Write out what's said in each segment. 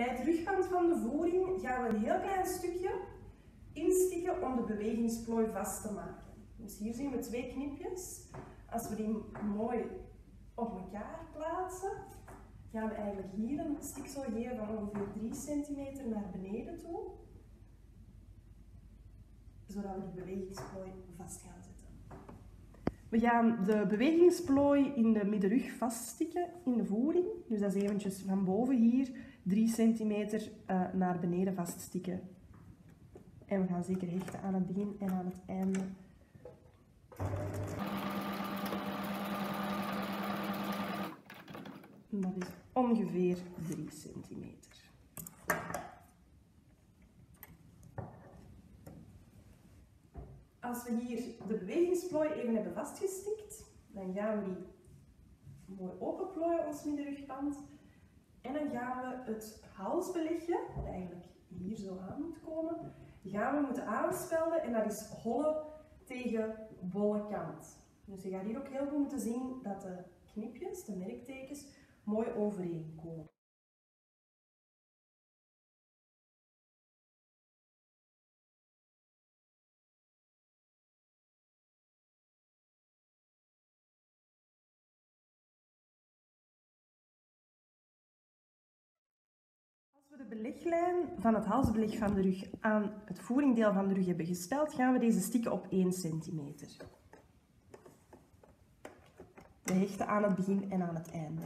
Bij het rugband van de voering gaan we een heel klein stukje instikken om de bewegingsplooi vast te maken. Dus hier zien we twee knipjes. Als we die mooi op elkaar plaatsen, gaan we eigenlijk hier een stiksel geven van ongeveer 3 centimeter naar beneden toe, zodat we die bewegingsplooi vast gaan zetten. We gaan de bewegingsplooien in de middenrug vaststikken in de voering. Dus dat is eventjes van boven hier 3 centimeter uh, naar beneden vaststikken. En we gaan zeker hechten aan het begin en aan het einde. Dat is ongeveer 3 centimeter. Als we hier de bewegingsplooi even hebben vastgestikt, dan gaan we die mooi openplooien, ons middenrugband. En dan gaan we het halsbelegje, dat eigenlijk hier zo aan moet komen, gaan we moeten aanspelden en dat is holle tegen bolle kant. Dus je gaat hier ook heel goed moeten zien dat de knipjes, de merktekens, mooi overeenkomen. De beleglijn van het halsbeleg van de rug aan het voeringdeel van de rug hebben gesteld, gaan we deze stikken op 1 centimeter. We hechten aan het begin en aan het einde.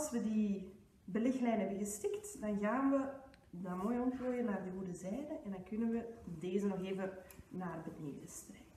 Als we die beleglijn hebben gestikt, dan gaan we dat mooi ontplooien naar de goede zijde en dan kunnen we deze nog even naar beneden strijken.